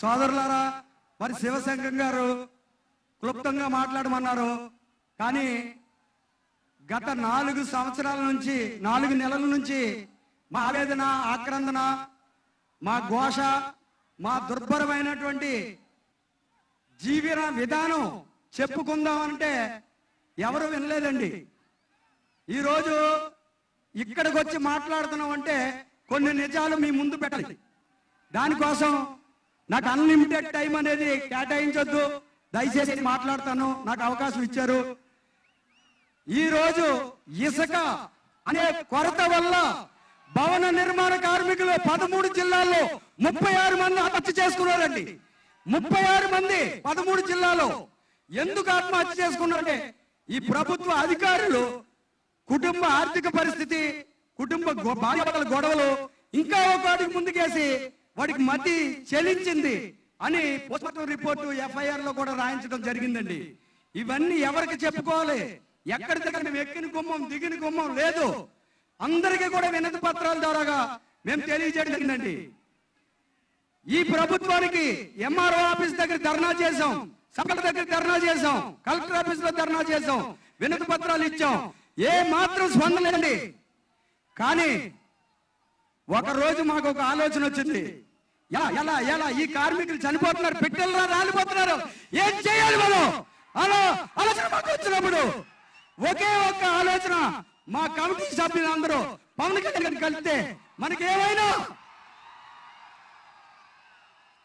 సోదరులారా మరి శివశంకర్ గారు క్లుప్తంగా మాట్లాడమన్నారు. కానీ గత నాలుగు సంవత్సరాల నుంచి నాలుగు నెలల నుంచి మా ఆవేదన ఆక్రందన మా ఘోష మా దుర్భరమైనటువంటి జీవన విధానం చెప్పుకుందామంటే ఎవరు వినలేదండి. ఈరోజు ఇక్కడికి వచ్చి మాట్లాడుతున్నాం అంటే కొన్ని నిజాలు మీ ముందు పెట్టాలి. దానికోసం నాకు అన్లిమిటెడ్ టైం అనేది కేటాయించొద్దు. దయచేసి మాట్లాడతాను. నాకు అవకాశం ఇచ్చారు. ఈ రోజు ఇసుక అనే కొరత వల్ల భవన నిర్మాణ కార్మికులు పదమూడు జిల్లాల్లో ముప్పై ఆరు మంది ఆత్మహత్య చేసుకున్నారండి. ముప్పై ఆరు మంది పదమూడు జిల్లాలో ఎందుకు ఆత్మహత్య చేసుకున్నారంటే ఈ ప్రభుత్వ అధికారులు కుటుంబ ఆర్థిక పరిస్థితి కుటుంబ భార్య గొడవలు ఇంకా ఒక అడుగు ముందుకేసి వాడికి మతి చెలించింది అని పోస్ట్మార్టం రిపోర్టు ఎఫ్ఐఆర్లో కూడా రాయించడం జరిగిందండి. ఇవన్నీ ఎవరికి చెప్పుకోవాలి? ఎక్కడి దగ్గర మేము ఎక్కిన గుమ్మం దిగిన గుమ్మం లేదు. అందరికీ కూడా వినతి పత్రాల ద్వారాగా మేము తెలియజేయడం జరిగిందండి. ఈ ప్రభుత్వానికి ఎంఆర్ఓ ఆఫీస్ దగ్గర ధర్నా చేసాం సభల దగ్గర ధర్నా చేశాం కలెక్టర్ ఆఫీస్లో ధర్నా చేసాం వినతి పత్రాలు ఇచ్చాం. ఏ మాత్రం స్పందనండి కానీ ఒకరోజు మాకు ఒక ఆలోచన వచ్చింది. యా ఎలా ఎలా ఈ కార్మికులు చనిపోతున్నారు పిట్టలు రాలిపోతున్నారు. ఏం చేయాలి మనం? అలా ఆలోచన మాకు వచ్చినప్పుడు ఒకే ఒక్క ఆలోచన మా కమిటీ సభ్యులందరూ పవన్ కళ్యాణ్ కలిస్తే మనకి ఏమైనా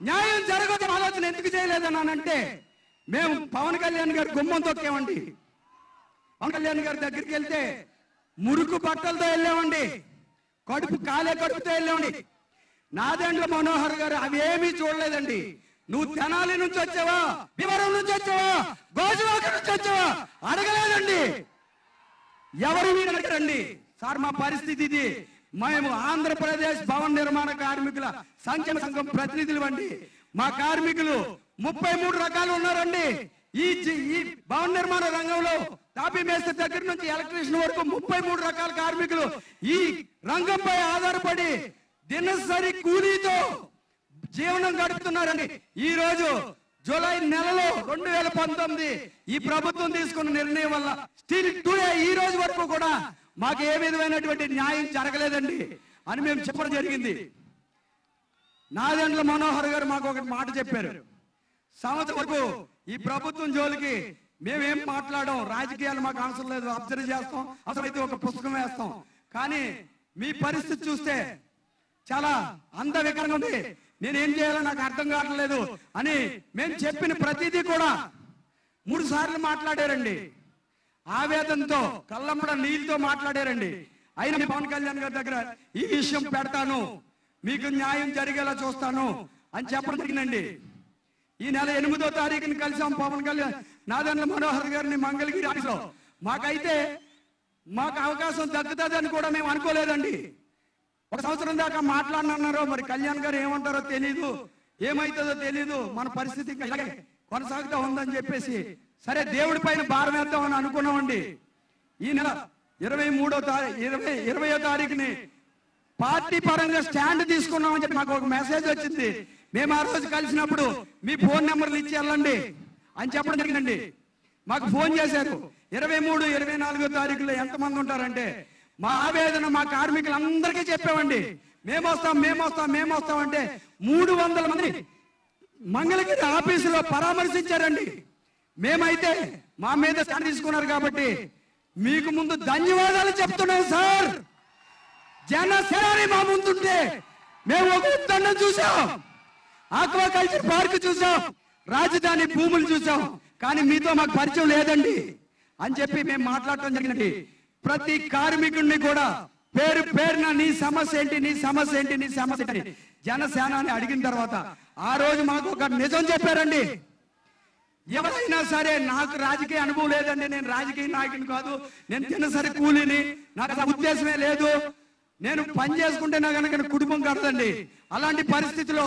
న్యాయం జరగదు ఆలోచన ఎందుకు చేయలేదన్నానంటే మేము పవన్ కళ్యాణ్ గారి గుమ్మం తొక్కామండి. పవన్ కళ్యాణ్ గారి దగ్గరికి వెళ్తే మురుకు బట్టలతో వెళ్ళామండి. కడుపు కాలే కడుపుతో వెళ్ళామండి నాదెండ్ల మనోహర్ గారు అవేమీ చూడలేదండి. నువ్వు తెనాలి నుంచి వచ్చావా? వివరం నుంచి వచ్చావా? గోజువాక నుంచి వచ్చావా? అడగలేదండి. ఎవరు మీరు అడగరండి. సార్ మా పరిస్థితి ఇది. మేము ఆంధ్రప్రదేశ్ భవన నిర్మాణ కార్మికుల సంక్షేమ సంఘం ప్రతినిధులు అండి. మా కార్మికులు ముప్పై మూడు రకాలు ఉన్నారండి. ఈ ఈ భవన నిర్మాణ రంగంలో తాపీ మేస్త్రి దగ్గర నుంచి ఎలక్ట్రీషియన్ వరకు ముప్పై మూడు రకాల కార్మికులు ఈ రంగంపై ఆధారపడి దినసరి కూలీతో జీవనం గడుపుతున్నారండి ఈ రోజు జూలై నెలలో రెండు వేల పంతొమ్మిది ఈ ప్రభుత్వం తీసుకున్న నిర్ణయం వల్ల స్టిల్ టుడే ఈ రోజు వరకు కూడా మాకు ఏ విధమైనటువంటి న్యాయం జరగలేదండి అని మేము చెప్పడం జరిగింది. నాదెండ్ల మనోహర్ గారు మాకు ఒకటి మాట చెప్పారు. సంవత్సరం వరకు ఈ ప్రభుత్వం జోలికి మేమేం మాట్లాడాం రాజకీయాలు మాకు అవసరం లేదు. అబ్జర్వ్ చేస్తాం. అసలైతే ఒక పుస్తకం వేస్తాం. కానీ మీ పరిస్థితి చూస్తే చాలా అందవికరంగా ఉంది. నేనేం చేయాలో నాకు అర్థం కావట్లేదు అని మేము చెప్పిన ప్రతిదీ కూడా మూడు సార్లు మాట్లాడారండి. ఆవేదనతో కళ్ళంపడ నీళ్ళతో మాట్లాడారండి. అయిన పవన్ కళ్యాణ్ గారి దగ్గర ఈ విషయం పెడతాను. మీకు న్యాయం జరిగేలా చూస్తాను అని చెప్పడం జరిగిందండి. ఈ నెల ఎనిమిదో తారీఖున కలిసాం పవన్ కళ్యాణ్. నాదన్ల మనోహర్ గారిని మంగళగిరి ఆఫీస్లో. మాకైతే మాకు అవకాశం దక్కుతుందని కూడా మేము అనుకోలేదండి. ఒక సంవత్సరం దాకా మాట్లాడినన్నారో మరి కళ్యాణ్ గారు ఏమంటారో తెలియదు ఏమవుతుందో తెలియదు మన పరిస్థితి ఇలాగే కొనసాగుతూ ఉందని చెప్పేసి సరే దేవుడి పైన భారం వేద్దామని అనుకున్నామండి. ఈ నెల ఇరవై మూడో తారీఖు ఇరవై ఇరవయో తారీఖుని పార్టీ పరంగా స్టాండ్ తీసుకున్నామని చెప్పి మాకు ఒక మెసేజ్ వచ్చింది. మేము ఆ రోజు కలిసినప్పుడు మీ ఫోన్ నెంబర్లు ఇచ్చి వెళ్ళండి అని చెప్పడం జరిగిందండి. మాకు ఫోన్ చేశారు. ఇరవై మూడు ఇరవై నాలుగో తారీఖులో ఎంతమంది ఉంటారంటే మా ఆవేదన మా కార్మికులందరికీ చెప్పామండి. మేము వస్తాం మేము వస్తాం మేము వస్తాం అంటే మూడు వందల మంది మంగళగిరి ఆఫీసులో పరామర్శించారండి. మేమైతే మా మీద స్టాండ్ తీసుకున్నారు కాబట్టి మీకు ముందు ధన్యవాదాలు చెప్తున్నాం సార్. జనసేనాని మా ముందుంటే మేము ఒక ఉద్దండం చూసాం ఆక్వాకల్చర్ పార్క్ చూసాం రాజధాని భూములు చూసాం కానీ మీతో మాకు పరిచయం లేదండి. అని చెప్పి మేము మాట్లాడటం జరిగినది ప్రతి కార్మికుడిని కూడా పేరు పేరున నీ సమస్య ఏంటి నీ సమస్య ఏంటి నీ సమస్య ఏంటి అని అడిగిన తర్వాత ఆ రోజు మాకు ఒక నిజం చెప్పారండి. ఎవరైనా సరే నాకు రాజకీయ అనుభవం లేదండి. నేను రాజకీయ నాయకుని కాదు. నేను తినసరి కూలీని. నాకు ఉద్దేశమే లేదు. నేను పని చేసుకుంటే నా కనుక కుటుంబం కడదండి అలాంటి పరిస్థితిలో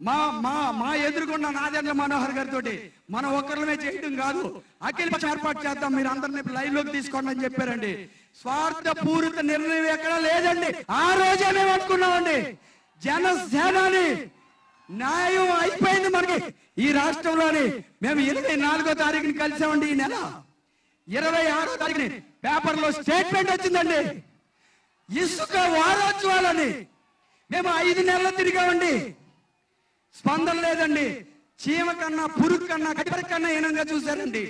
మా మా మా ఎదుర్కొన్న నాదేంద్ర మనోహర్ గారితో మనం ఒక్కరిమే చేయడం కాదు. అఖిల పక్షం ఏర్పాటు చేద్దాం. మీరు అందరిని లైవ్లోకి తీసుకోండి అని చెప్పారండి. స్వార్థ పూరిత నిర్ణయం ఎక్కడా లేదండి. ఆ రోజే మేము అనుకున్నామండి. జనసేనాని న్యాయం అయిపోయింది మనకి. ఈ రాష్ట్రంలోని మేము ఇరవై నాలుగో తారీఖుని కలిసామండి ఈ నెల. ఇరవై ఆరో తారీఖుని పేపర్లో స్టేట్మెంట్ వచ్చిందండి. ఇసుక వారోత్సవాలని మేము ఐదు నెలలు తిరిగామండి. స్పందన లేదండి. చీమ కన్నా పురుగు కన్నా కటిపరి కన్నా హీనంగా చూశారండి?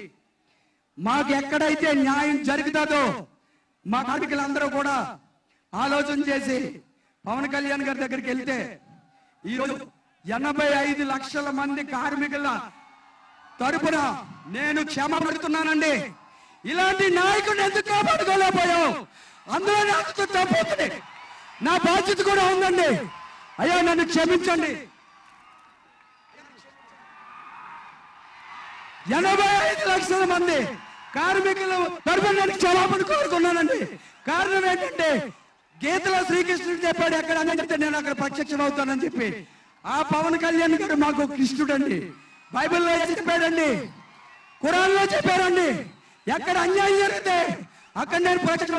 మాకు ఎక్కడైతే న్యాయం జరుగుతుందో మా కార్మికులందరూ కూడా ఆలోచన చేసి పవన్ కళ్యాణ్ గారి దగ్గరికి వెళ్తే ఈరోజు ఎనభై ఐదు లక్షల మంది కార్మికుల తరపున నేను క్షమాపడుతున్నానండి ఇలాంటి నాయకుడిని ఎందుకు కాపాడుకోలేకపోయావు? అందులో నాకు తప్పుతుంది నా బాధ్యత కూడా ఉందండి. అయ్యా నన్ను క్షమించండి. ఎనభై ఐదు లక్షల మంది కార్మికులు తరపున నేను క్షమాపణ కోరుకున్నానండి. కారణం ఏంటంటే గీతలో శ్రీకృష్ణుడు చెప్పాడు ఎక్కడ అని చెప్తే నేను అక్కడ ప్రత్యక్షం అవుతానని చెప్పి. ఆ పవన్ కళ్యాణ్ గారు మాకు కృష్ణుడండి. బైబిల్లో చెప్పాడండి? కురాన్లో చెప్పారండి ఎక్కడ అన్యాయం జరిగితే అక్కడ నేను ప్రత్యక్షం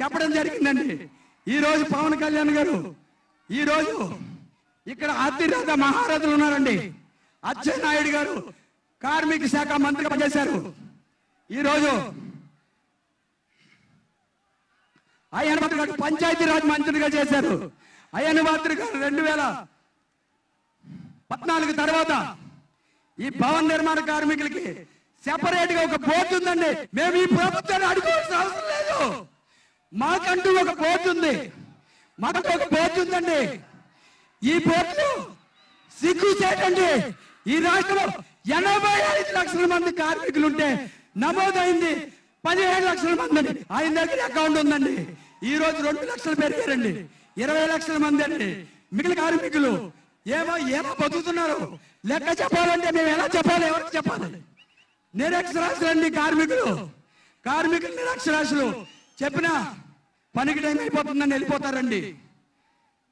చెప్పడం జరిగిందండి. ఈ రోజు పవన్ కళ్యాణ్ గారు ఈ రోజు ఇక్కడ అతిరథ మహారథులు ఉన్నారండి. అచ్చెన్నాయుడు గారు కార్మిక శాఖ మంత్రిగా పనిచేశారు. ఈరోజు అయ్యన మంత్రి గారు పంచాయతీరాజ్ మంత్రిగా చేశారు. అయ్యన గారు రెండు వేల పద్నాలుగు తర్వాత ఈ భవన నిర్మాణ కార్మికులకి సెపరేట్గా ఒక బోర్డు ఉందండి. మేము ఈ ప్రభుత్వాన్ని అడుకోవాల్సిన అవసరం లేదు. మాకంటూ ఒక బోర్డు ఉంది. మాకు ఒక బోర్డు ఉందండి. ఈ బోర్డు సిగ్గు చేయకండి. ఈ రాష్ట్రంలో ఎనభై ఐదు లక్షల మంది కార్మికులు ఉంటే నమోదైంది పదిహేడు లక్షల మంది అండి. ఆయన దగ్గర అకౌంట్ ఉందండి. ఈ రోజు రెండు లక్షలు పెరిగారండి. ఇరవై లక్షల మంది అండి. మిగిలిన కార్మికులు ఏమో ఏమో బతుకుతున్నారు. లెక్క చెప్పాలంటే మేము ఎలా చెప్పాలి? ఎవరికి చెప్పాలి? నిరక్షరాశులండి కార్మికులు. కార్మికులు నిరక్షరాశులు చెప్పిన పనికి టైం అయిపోతుందని వెళ్ళిపోతారండి.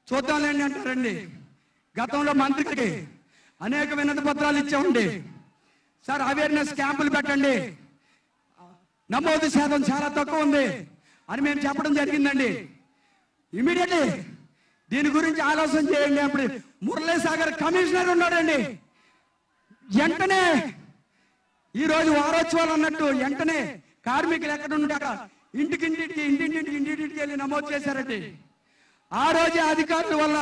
చూద్దాంలేండి అంటారండి. గతంలో మంత్రికి అనేక వినతి పత్రాలు ఇచ్చామండి. సార్ అవేర్నెస్ క్యాంపులు పెట్టండి. నమోదు శాతం చాలా తక్కువ ఉంది అని మేము చెప్పడం జరిగిందండి. ఇమీడియట్లీ దీని గురించి ఆలోచన చేయండి. అప్పుడు మురళీ సాగర్ కమిషనర్ ఉన్నాడండి. వెంటనే ఈ రోజు వారోత్సవాలు అన్నట్టు వెంటనే కార్మికులు ఎక్కడ ఉంటే అక్కడ ఇంటికింటికి ఇంటింటికి ఇంటింటికి వెళ్ళి నమోదు చేశారండి. ఆ రోజే అధికారుల వల్ల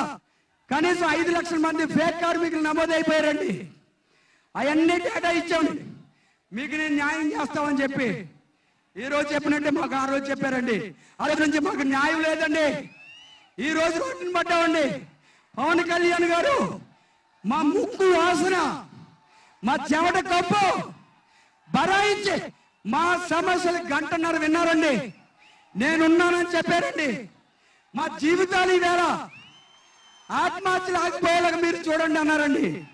కనీసం ఐదు లక్షల మంది ఫేక్ కార్మికులు నమోదైపోయారండి. అవన్నీ డేటా ఇచ్చామండి మీకు నేను న్యాయం చేస్తామని చెప్పి ఈ రోజు చెప్పినట్టే మాకు ఆ రోజు చెప్పారండి. ఆ రోజు నుంచి మాకు న్యాయం లేదండి. ఈ రోజు రోడ్డుని పడ్డామండి పవన్ కళ్యాణ్ గారు మా ముక్కు వాసన మా చెమట కప్పు బరాయించి మా సమస్యలు గంటన్నర విన్నారండి. నేనున్నానని చెప్పారండి. మా జీవితాలు ఈవేళ ఆత్మహత్యలు ఆగిపోయేలాగా మీరు చూడండి అన్నారండి.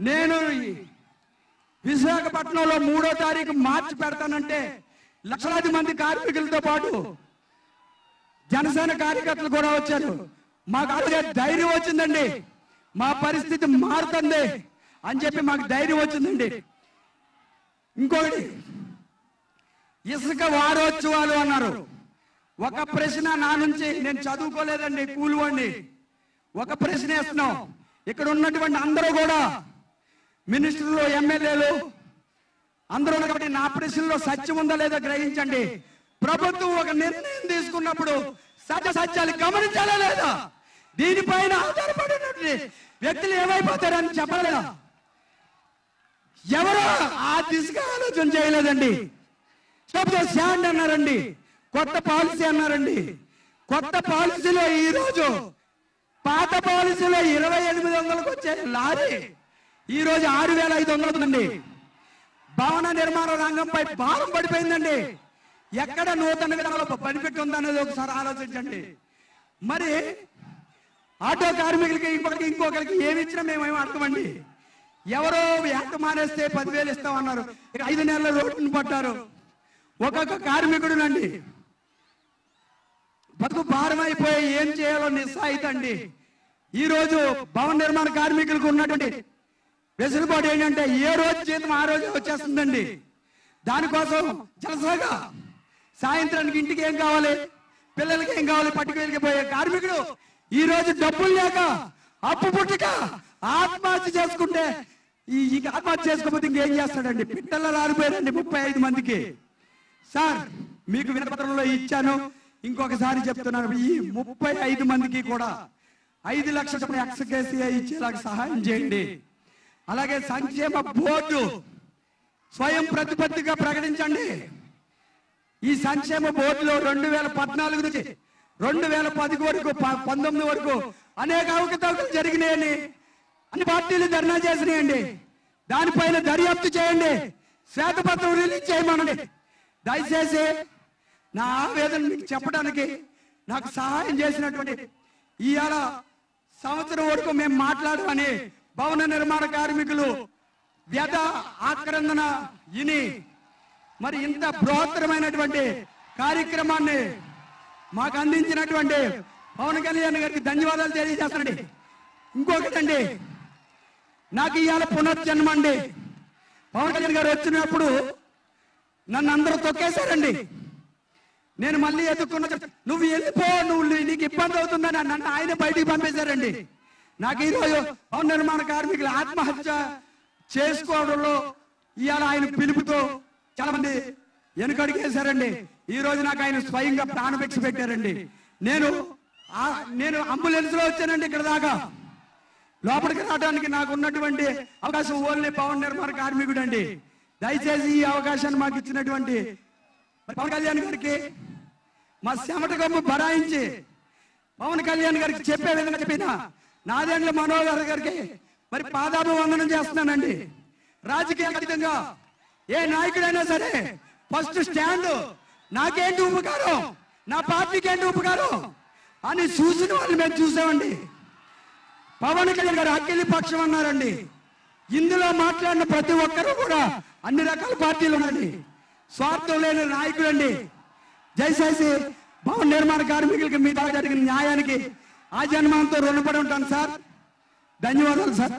నేను విశాఖపట్నంలో మూడో తారీఖు మార్చి పెడతానంటే లక్షలాది మంది కార్మికులతో పాటు జనసేన కార్యకర్తలు కూడా వచ్చారు. మాకు అదే ధైర్యం వచ్చిందండి. మా పరిస్థితి మారుతుంది అని చెప్పి మాకు ధైర్యం వచ్చిందండి. ఇంకొకటి ఇసుక వారోత్సవాలు అన్నారు. ఒక ప్రశ్న నా నుంచి నేను చదువుకోలేదండి కూలివ్వండి ఒక ప్రశ్న వేస్తున్నాం. ఇక్కడ ఉన్నటువంటి అందరూ కూడా మినిస్టర్లు ఎమ్మెల్యేలు అందరూ కాబట్టి నా ప్రశ్నలో సత్యం ఉందా లేదా గ్రహించండి. ప్రభుత్వం ఒక నిర్ణయం తీసుకున్నప్పుడు సత్య సత్యాలు గమనించాలా లేదా? దీనిపైన ఆధారపడినటువంటి వ్యక్తులు ఏమైపోతారని చెప్పలేదా? ఎవరో ఆ దిశగా ఆలోచన చేయలేదండి. స్టాప్ ద స్టాండ్ అన్నారండి కొత్త పాలసీ అన్నారండి. కొత్త పాలసీలో ఈరోజు పాత పాలసీలో ఇరవై ఎనిమిది వందలకు వచ్చే లారీ ఈరోజు ఆరు వేల ఐదు వందలు ఉందండి భవన నిర్మాణ రంగంపై భారం పడిపోయిందండి. ఎక్కడ నూతన విధానంలో బెనిఫిట్ ఉందనేది ఒకసారి ఆలోచించండి. మరి ఆటో కార్మికులకి ఇంకొకరికి ఇంకొకరికి ఏమి ఇచ్చినా మేమేమో అడగమండి. ఎవరో ఏట మానేస్తే పదివేలు ఇస్తామన్నారు. ఇక ఐదు నెలల రోడ్డును పట్టారు. ఒక్కొక్క కార్మికుడునండి. బతుకు భారం అయిపోయి ఏం చేయాలో నిస్సాయిత అండి ఈ రోజు భవన నిర్మాణ కార్మికులకు ఉన్నటువంటి వెసులుబాటు ఏంటంటే ఏ రోజు జీతం ఆ రోజు వచ్చేస్తుందండి. దానికోసం జలసాగా సాయంత్రానికి ఇంటికి ఏం కావాలి? పిల్లలకి ఏం కావాలి? పట్టుకెళ్ళిపోయే కార్మికుడు. ఈ రోజు డబ్బులు లేక అప్పు పుట్టిక ఆత్మహత్య చేసుకుంటే ఈ ఆత్మహత్య చేసుకోకపోతే ఇంకేం చేస్తాడండి? పిట్టల రాలిపోయారండి ముప్పై ఐదు మందికి. సార్ మీకు వినపత్రంలో ఇచ్చాను. ఇంకొకసారి చెప్తున్నాను. ఈ ముప్పై ఐదు మందికి కూడా ఐదు లక్షల చొప్పున ఎక్స్కేసీఐ ఇచ్చేలాగా సహాయం చేయండి. అలాగే సంక్షేమ బోర్డు స్వయం ప్రతిపత్తిగా ప్రకటించండి. ఈ సంక్షేమ బోర్డులో రెండు వేల పద్నాలుగు నుంచి రెండు వేల పది వరకు పంతొమ్మిది వరకు అనేక అవకతవకలు జరిగినాయని అన్ని పార్టీలు ధర్నా చేసినాయండి. దానిపైన దర్యాప్తు చేయండి. శ్వేతపత్రం రిలీజ్ చేయమనండి. దయచేసి నా ఆవేదన మీకు చెప్పడానికి నాకు సహాయం చేసినటువంటి ఇవాళ సంవత్సరం వరకు మేము మాట్లాడమని భవన నిర్మాణ కార్మికులు వ్యధ ఆక్రందన ఇని మరి ఇంత బృహత్తరమైనటువంటి కార్యక్రమాన్ని మాకు అందించినటువంటి పవన్ కళ్యాణ్ గారికి ధన్యవాదాలు తెలియజేస్తానండి ఇంకొకటండి నాకు ఇవాళ పునర్జన్మ అండి. పవన్ కళ్యాణ్ గారు వచ్చినప్పుడు నన్ను అందరూ తొక్కేశారండి. నేను మళ్ళీ ఎదుర్కొన్న నువ్వు వెళ్ళిపో నువ్వు నీకు ఇబ్బంది అవుతుందని నన్ను ఆయన బయటికి పంపేశారండి. నాకు ఈరోజు పవన్ నిర్మాణ కార్మికులు ఆత్మహత్య చేసుకోవడంలో ఇవాళ ఆయన పిలుపుతో చాలా మంది వెనుకడిగేశారండి. ఈ రోజు నాకు ఆయన స్వయంగా ప్రాణభిక్ష పెట్టారండి. నేను నేను అంబులెన్స్లో వచ్చానండి ఇక్కడ దాకా. లోపలికి రావడానికి నాకు ఉన్నటువంటి అవకాశం ఓన్లీ పవన్ నిర్మాణ కార్మికుడు అండి దయచేసి ఈ అవకాశాన్ని మాకు ఇచ్చినటువంటి పవన్ కళ్యాణ్ గారికి మా చెమట గమ్ము బరాయించి పవన్ కళ్యాణ్ గారికి చెప్పే విధంగా చెప్పిన నాదేండ్ల మనోహర్ గారికి మరి పాదాభివందనం చేస్తున్నానండి. రాజకీయ అతీతంగా ఏ నాయకుడైనా సరే ఫస్ట్ స్టాండ్. నాకేంటి ఉపకారం? నా పార్టీకి ఏంటి ఉపకారం? అని చూసిన వాళ్ళు మేము చూసామండి. పవన్ కళ్యాణ్ గారు అఖిలి పక్షం అన్నారండి. ఇందులో మాట్లాడిన ప్రతి ఒక్కరూ కూడా అన్ని రకాల పార్టీలు ఉన్నాయండి. స్వార్థం లేని నాయకుడండి దయచేసి భవన నిర్మాణ కార్మికులకి మీ ద్వారా జరిగిన న్యాయానికి ఆ జన్మంతో రుణపడి ఉంటాను సార్. ధన్యవాదాలు సార్.